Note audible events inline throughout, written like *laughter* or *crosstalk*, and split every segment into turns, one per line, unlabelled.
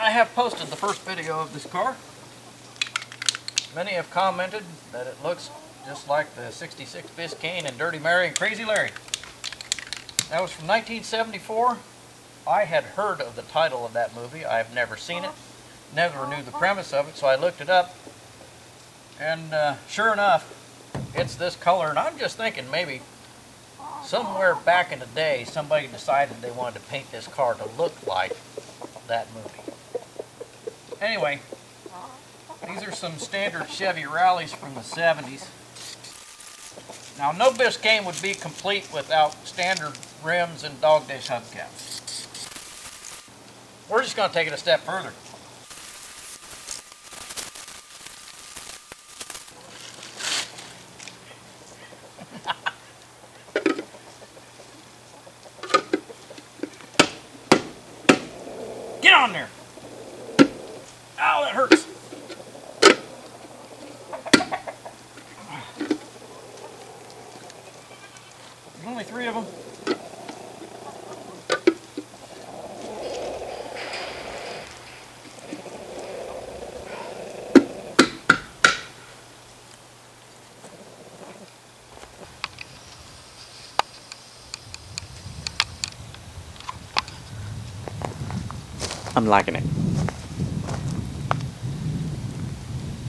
I have posted the first video of this car. Many have commented that it looks just like the 66 Biscayne and Dirty Mary and Crazy Larry. That was from 1974. I had heard of the title of that movie. I've never seen it, never knew the premise of it, so I looked it up. And uh, sure enough, it's this color. And I'm just thinking maybe somewhere back in the day, somebody decided they wanted to paint this car to look like that movie. Anyway, these are some standard Chevy rallies from the 70s. Now, no Biscayne would be complete without standard rims and dog dish hubcaps. We're just going to take it a step further. *laughs* Get on there! Ow, that hurts! There's only three of them. I'm liking it.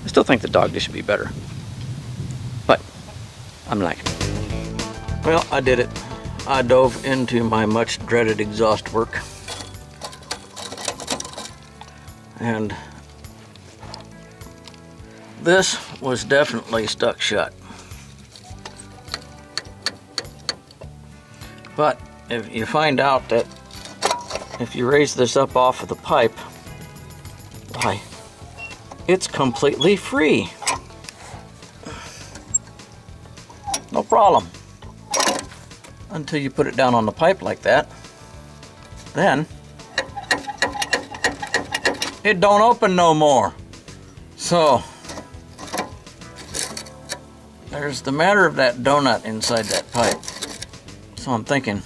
I still think the dog dish should be better. But I'm liking it. Well, I did it. I dove into my much dreaded exhaust work. And this was definitely stuck shut. But if you find out that if you raise this up off of the pipe, why, it's completely free. No problem. Until you put it down on the pipe like that. Then, it don't open no more. So, there's the matter of that donut inside that pipe. So I'm thinking,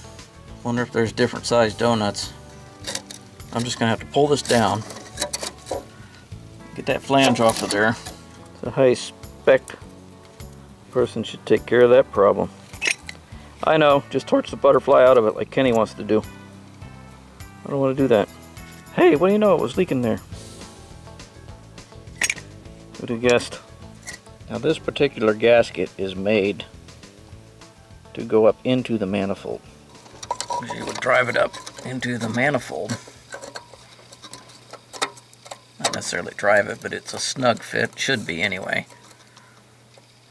wonder if there's different sized donuts. I'm just gonna have to pull this down, get that flange off of there. So high spec person should take care of that problem. I know, just torch the butterfly out of it like Kenny wants to do. I don't want to do that. Hey, what do you know? It was leaking there. Who'd have guessed? Now this particular gasket is made to go up into the manifold. You would drive it up into the manifold. Necessarily drive it, but it's a snug fit. Should be anyway.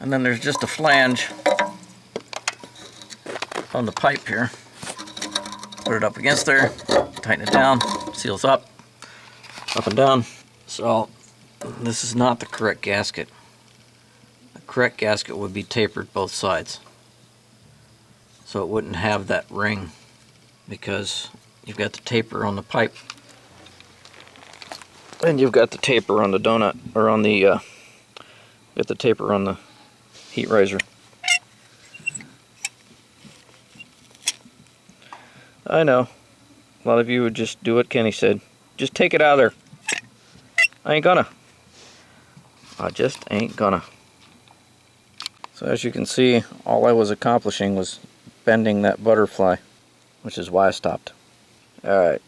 And then there's just a flange on the pipe here. Put it up against there, tighten it down, seals up, up and down. So this is not the correct gasket. The correct gasket would be tapered both sides. So it wouldn't have that ring because you've got the taper on the pipe and you've got the taper on the donut or on the uh, the taper on the heat riser. I know. A lot of you would just do what Kenny said. Just take it out of there. I ain't gonna. I just ain't gonna. So as you can see, all I was accomplishing was bending that butterfly, which is why I stopped. Alright.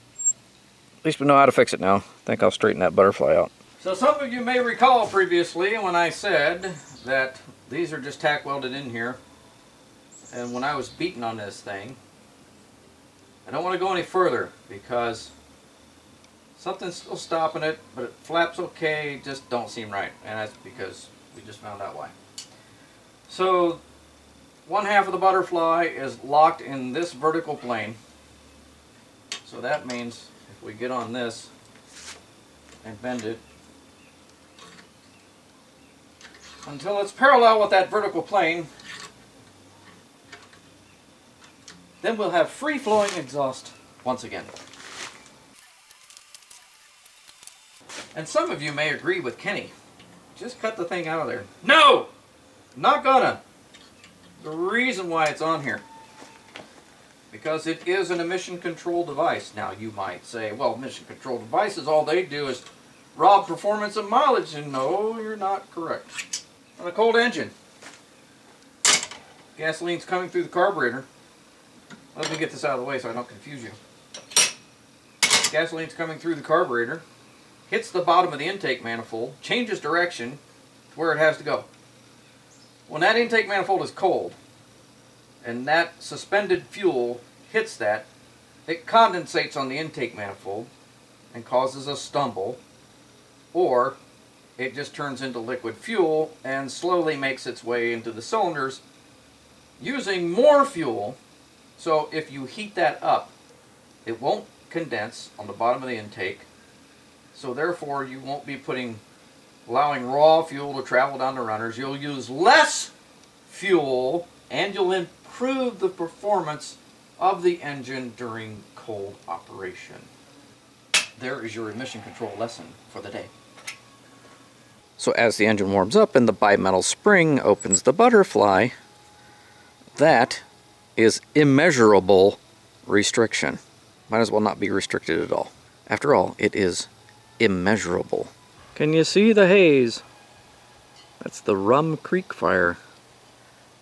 At least we know how to fix it now. I think I'll straighten that butterfly out. So some of you may recall previously when I said that these are just tack welded in here. And when I was beating on this thing, I don't want to go any further because something's still stopping it, but it flaps okay, just don't seem right. And that's because we just found out why. So one half of the butterfly is locked in this vertical plane. So that means we get on this and bend it until it's parallel with that vertical plane, then we'll have free-flowing exhaust once again. And some of you may agree with Kenny. Just cut the thing out of there. No! Not gonna. The reason why it's on here because it is an emission control device. Now you might say, well, emission control devices, all they do is rob performance and mileage, and no, you're not correct. On a cold engine, gasoline's coming through the carburetor. Let me get this out of the way so I don't confuse you. Gasoline's coming through the carburetor, hits the bottom of the intake manifold, changes direction to where it has to go. When that intake manifold is cold, and that suspended fuel hits that, it condensates on the intake manifold and causes a stumble, or it just turns into liquid fuel and slowly makes its way into the cylinders using more fuel. So if you heat that up, it won't condense on the bottom of the intake. So therefore you won't be putting allowing raw fuel to travel down the runners. You'll use less fuel and you'll improve the performance of the engine during cold operation. There is your emission control lesson for the day. So as the engine warms up and the bimetal spring opens the butterfly, that is immeasurable restriction. Might as well not be restricted at all. After all, it is immeasurable. Can you see the haze? That's the Rum Creek fire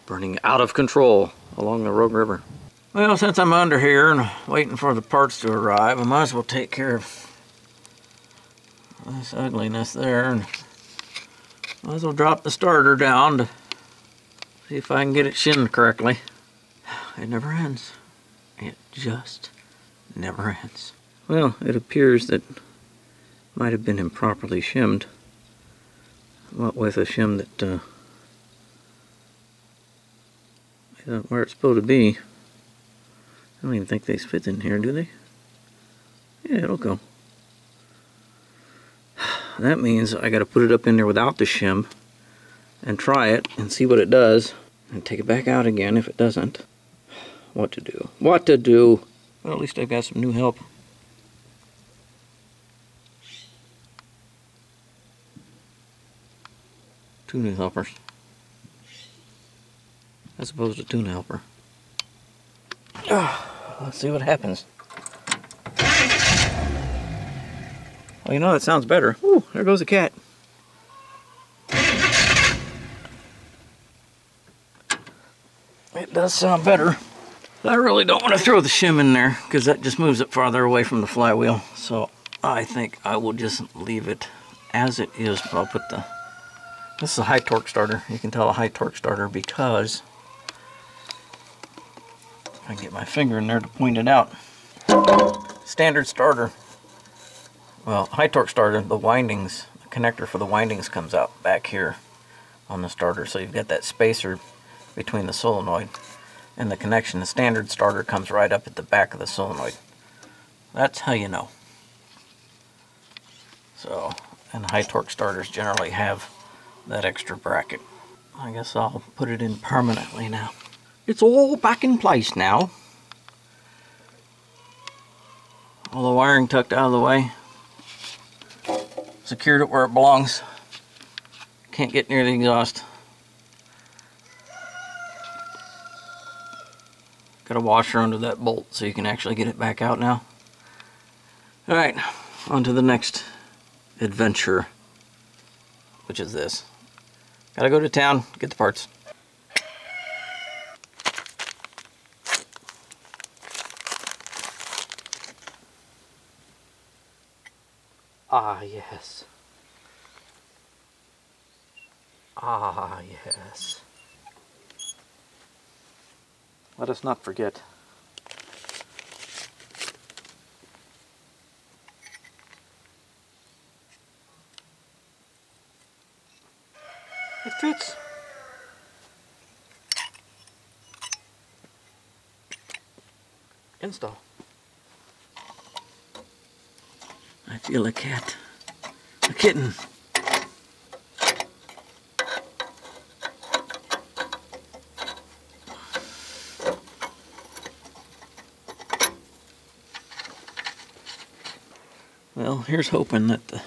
burning out of control along the Rogue River. Well, since I'm under here and waiting for the parts to arrive, I might as well take care of this ugliness there and might as well drop the starter down to see if I can get it shimmed correctly. It never ends. It just never ends. Well, it appears that might have been improperly shimmed. What with a shim that uh, where it's supposed to be. I don't even think these fit in here, do they? Yeah, it'll go. *sighs* That means I got to put it up in there without the shim and try it and see what it does and take it back out again if it doesn't. *sighs* What to do? What to do? Well, at least I've got some new help. Two new helpers. As opposed to tuna helper. Oh, let's see what happens. Well, you know, that sounds better. Ooh, there goes a cat. It does sound better. I really don't want to throw the shim in there because that just moves it farther away from the flywheel. So I think I will just leave it as it is. But I'll put the, this is a high torque starter. You can tell a high torque starter because I get my finger in there to point it out. Standard starter. Well, high torque starter, the windings, the connector for the windings comes out back here on the starter. So you've got that spacer between the solenoid and the connection. The standard starter comes right up at the back of the solenoid. That's how you know. So, and high torque starters generally have that extra bracket. I guess I'll put it in permanently now. It's all back in place now. All the wiring tucked out of the way. Secured it where it belongs. Can't get near the exhaust. Got a washer under that bolt so you can actually get it back out now. Alright, on to the next adventure, which is this. Gotta go to town, get the parts. Ah, yes. Ah, yes. Let us not forget. It fits. Install. I feel a cat. A kitten. Well, here's hoping that the,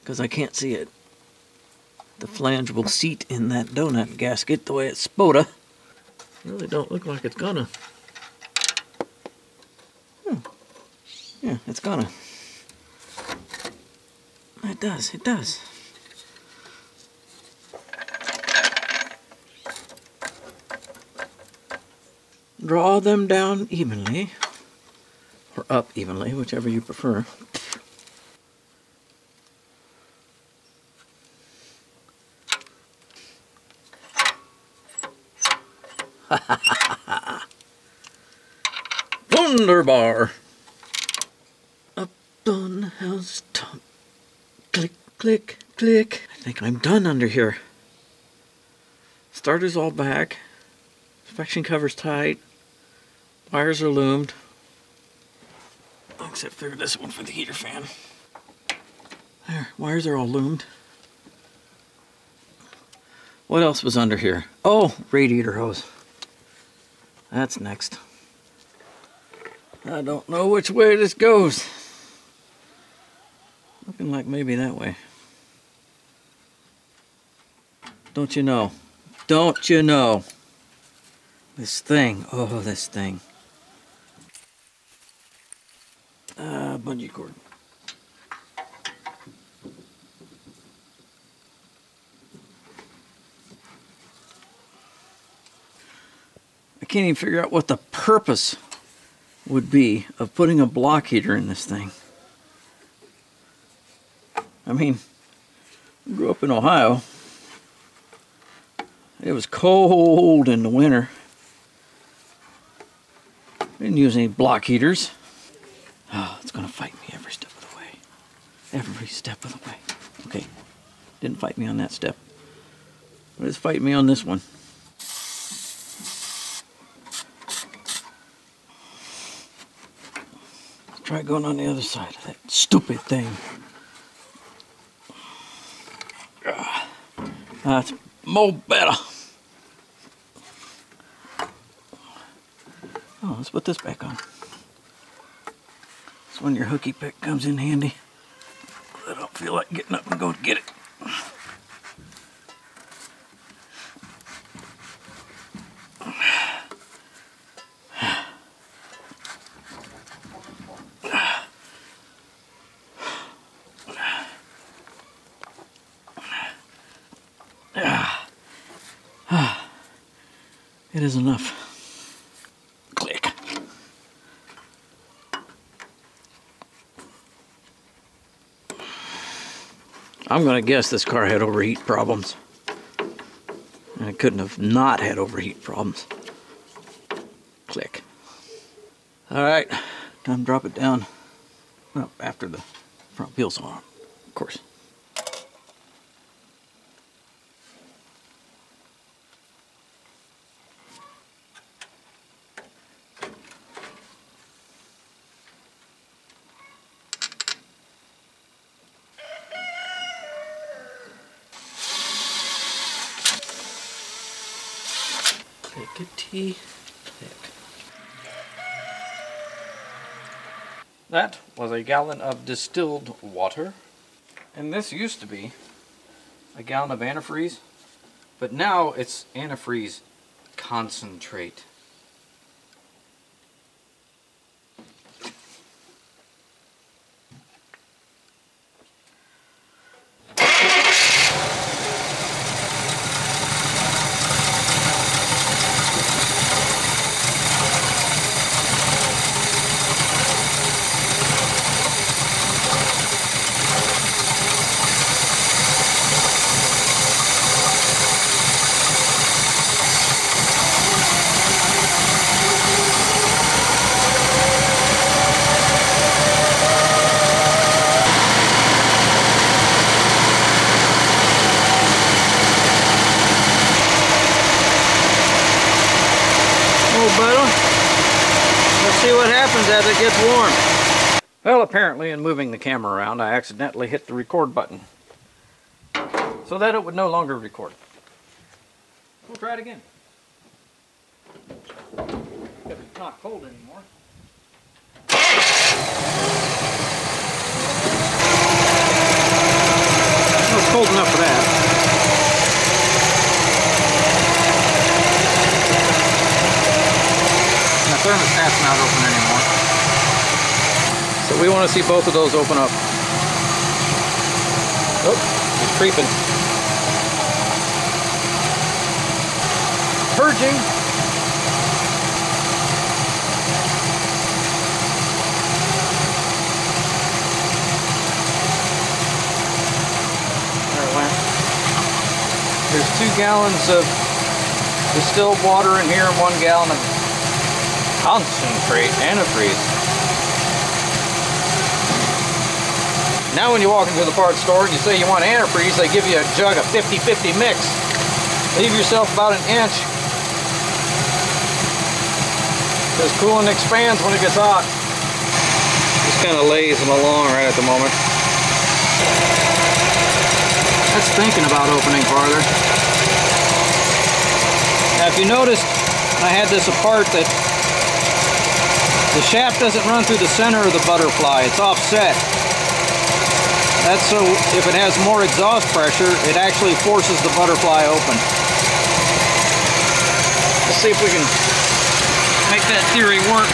because I can't see it, the flange will seat in that donut gasket the way it's spoda. Really don't look like it's gonna. Hmm. Yeah, it's gonna. It does, it does. Draw them down evenly, or up evenly, whichever you prefer. *laughs* Wunderbar! Up on the housetop. Click, click. I think I'm done under here. Starter's all back. Inspection cover's tight. Wires are loomed. Except for this one for the heater fan. There, wires are all loomed. What else was under here? Oh, radiator hose. That's next. I don't know which way this goes. Looking like maybe that way. Don't you know? Don't you know? This thing. Oh, this thing. Uh, bungee cord. I can't even figure out what the purpose would be of putting a block heater in this thing. I mean, I grew up in Ohio. It was cold in the winter. Didn't use any block heaters. Oh, it's gonna fight me every step of the way. Every step of the way. Okay, didn't fight me on that step. But it's fighting me on this one. Try going on the other side of that stupid thing. Ah, That's more better. Oh, let's put this back on. That's when your hooky pick comes in handy. I don't feel like getting up and go to get it. It is enough. Click. I'm going to guess this car had overheat problems. And it couldn't have not had overheat problems. Click. All right, time to drop it down. Well, after the front wheels on, of course. Clickety click. That was a gallon of distilled water. And this used to be a gallon of antifreeze, but now it's antifreeze concentrate. Oh, better. Let's see what happens as it gets warm. Well, apparently in moving the camera around, I accidentally hit the record button. So that it would no longer record. We'll try it again. It's not cold anymore. It's cold enough for that. not open anymore. We want to see both of those open up. Oh, it's creeping. Purging. There it went. There's two gallons of distilled water in here and one gallon of concentrate and antifreeze. Now when you walk into the parts store and you say you want antifreeze, they give you a jug of 50-50 mix. Leave yourself about an inch. Because coolant expands when it gets hot. Just kind of lays them along right at the moment. That's thinking about opening farther. Now if you noticed, I had this apart that the shaft doesn't run through the center of the butterfly, it's offset. That's so if it has more exhaust pressure, it actually forces the butterfly open. Let's see if we can make that theory work.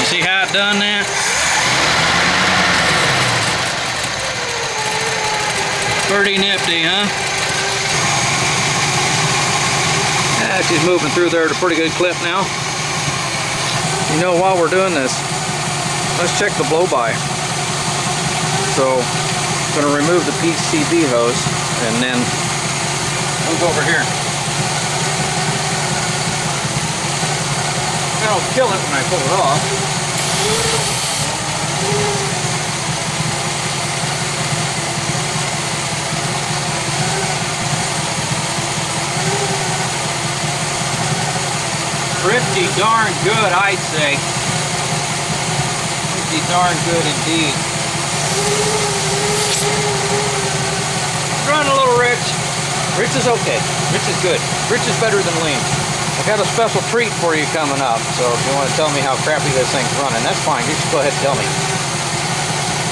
You see how it done that? Pretty nifty, huh? Yeah, she's moving through there at a pretty good clip now. You know, while we're doing this, let's check the blow-by. So, I'm going to remove the PCV hose and then move over here. That'll kill it when I pull it off. Pretty darn good, I'd say. Pretty darn good indeed. Run a little rich. Rich is okay. Rich is good. Rich is better than lean. I've got a special treat for you coming up, so if you want to tell me how crappy this thing's running, that's fine. You just go ahead and tell me.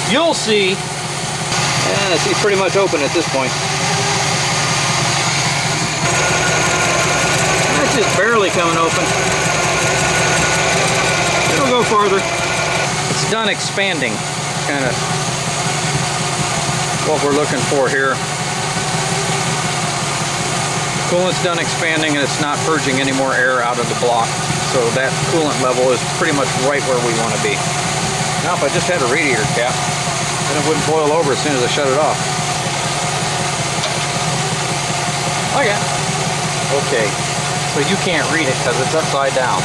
You'll see. Yeah, she's pretty much open at this point. That's just barely coming open. It'll go farther. It's done expanding, kind of what we're looking for here coolant's done expanding and it's not purging any more air out of the block. So that coolant level is pretty much right where we want to be. Now if I just had a radiator cap, then it wouldn't boil over as soon as I shut it off. Oh yeah. Okay, so you can't read it because it's upside down.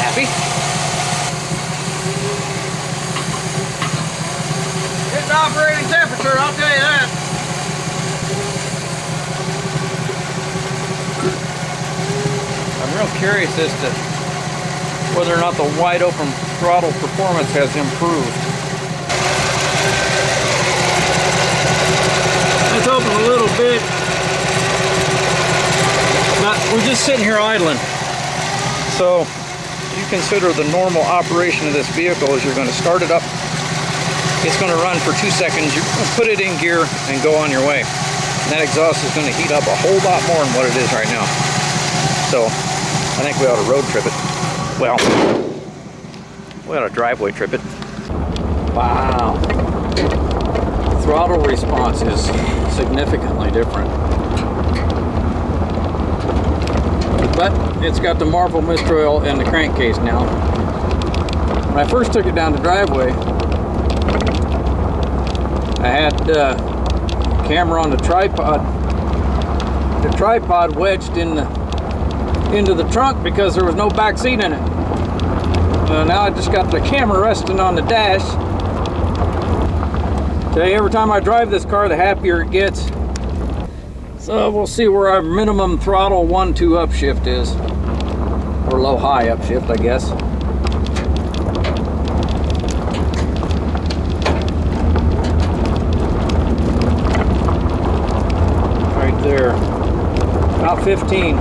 Happy? It's operating temperature, I'll tell you that. I'm real curious as to whether or not the wide open throttle performance has improved. It's open a little bit. Not, we're just sitting here idling. So you consider the normal operation of this vehicle is you're going to start it up it's going to run for two seconds. You put it in gear and go on your way. And that exhaust is going to heat up a whole lot more than what it is right now. So I think we ought to road trip it. Well, we ought to driveway trip it. Wow. Throttle response is significantly different. But it's got the Marvel Mystery Oil and the crankcase now. When I first took it down the driveway, I had uh, camera on the tripod. The tripod wedged in the into the trunk because there was no back seat in it. Uh, now I just got the camera resting on the dash. You, every time I drive this car, the happier it gets. So we'll see where our minimum throttle 1-2 upshift is. Or low-high upshift, I guess. Right there. About 15.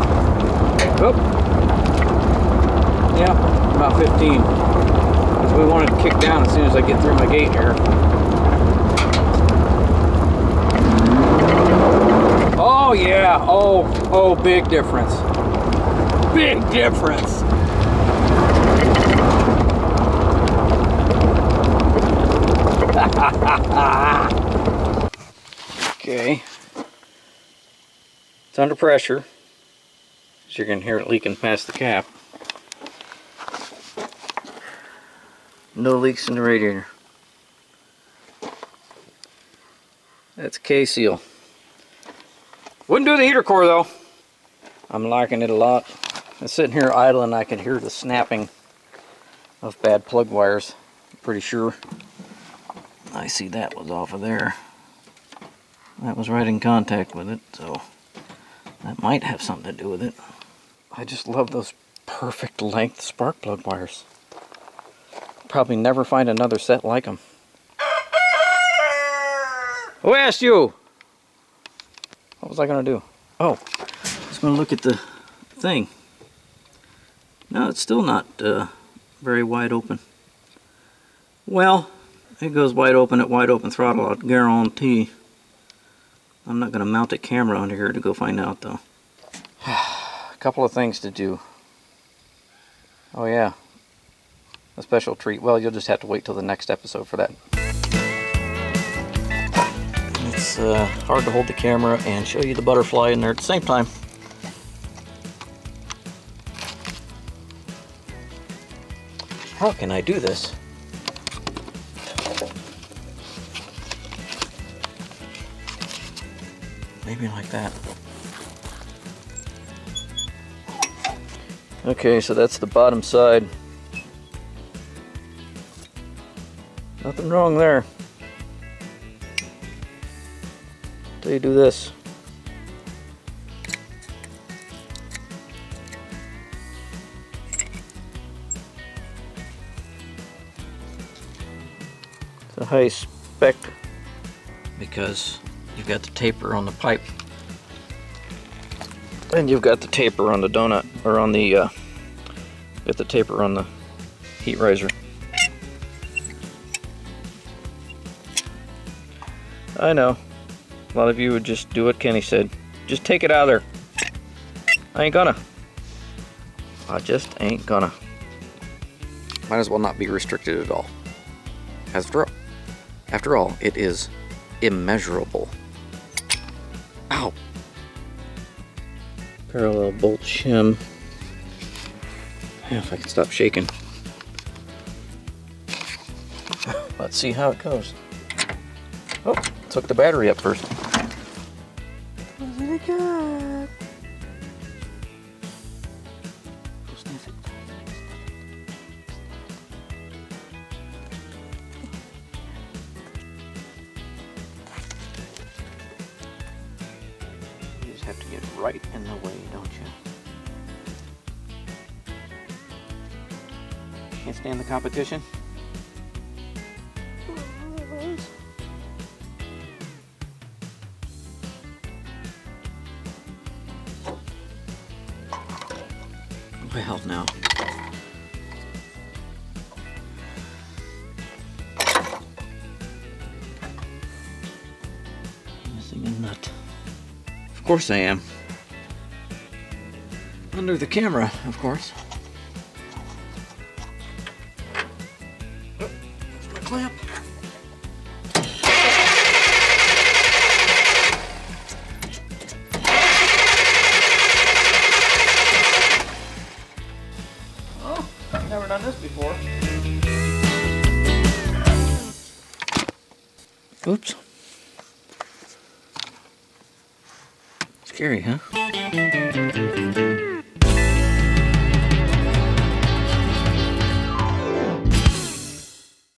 Oop. Yeah, about 15. Because we wanted to kick down as soon as I get through my gate here. Yeah. Oh, oh, big difference. Big difference. *laughs* okay. It's under pressure. So you can hear it leaking past the cap. No leaks in the radiator. That's K-Seal. Wouldn't do the heater core though. I'm liking it a lot. I'm sitting here idling, I can hear the snapping of bad plug wires. pretty sure. I see that was off of there. That was right in contact with it, so that might have something to do with it. I just love those perfect length spark plug wires. Probably never find another set like them. Who asked you? What was I going to do? Oh, I was going to look at the thing. No, it's still not uh, very wide open. Well, it goes wide open at wide open throttle, I guarantee. I'm not going to mount a camera under here to go find out though. *sighs* a couple of things to do. Oh yeah, a special treat. Well, you'll just have to wait till the next episode for that. It's uh, hard to hold the camera and show you the butterfly in there at the same time. How can I do this? Maybe like that. Okay, so that's the bottom side. Nothing wrong there. Till you do this. It's a high spec. Because you've got the taper on the pipe. And you've got the taper on the donut or on the uh, got the taper on the heat riser. I know a lot of you would just do what Kenny said just take it out of there I ain't gonna I just ain't gonna might as well not be restricted at all after, after all it is immeasurable Ow. Parallel bolt shim. If I can stop shaking. Let's see how it goes. Oh, took the battery up first. It good? have to get right in the way, don't you? Can't stand the competition? Nut. Of course I am. Under the camera, of course.